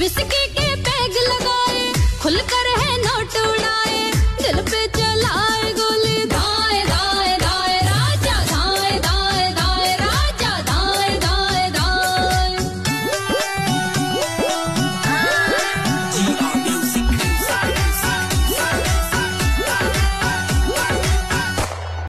whisky के peg लगाए खुलकर है नोट